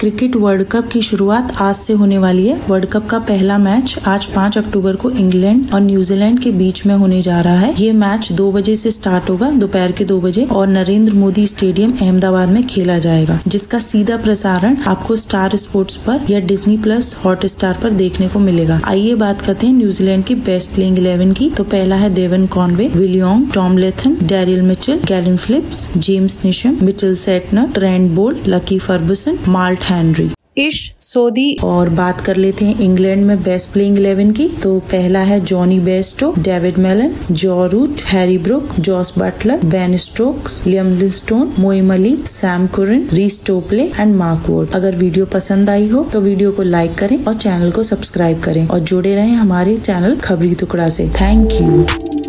Cricket world cup की शुरुआत आज से होने वाली है। वर्ल्ड कप का पहला मैच आज 5 अक्टूबर को इंग्लैंड और न्यूजीलैंड के बीच में होने जा रहा है। ये मैच दो बजे से स्टार्ट होगा, दोपहर के दो बजे, और नरेंद्र मोदी स्टेडियम अहमदाबाद में खेला जाएगा, जिसका सीधा प्रसारण आपको स्टार स्पोर्ट्स पर या डिज्नी प्लस हॉट स्टार पर देखने को मिलेगा। आइए बात करते हैं न्यूजीलैंड की बेस्ट प्लेइंग इलेवन की। तो पहला है Devon Conway William Tom Latham, Daryl Mitchell Glenn Phillips, James Neesham Mitchell Santner Trent Boult, Lockie Ferguson Matt Henry Ish Sodhi और बात कर लेते हैं इंग्लैंड में बेस्ट प्लेइंग इलेवन की। तो पहला है Jonny Bairstow Dawid Malan Joe Root Harry Brook Jos Buttler Ben Stokes Liam Livingstone Moeen Ali Sam Curran Reece Topley and mark वोड अगर वीडियो पसंद आई हो तो वीडियो को लाइक करें और चैनल को सब्सक्राइब करें और जुड़े रहें हमारे चैनल खबरी टुकड़ा से। Thank you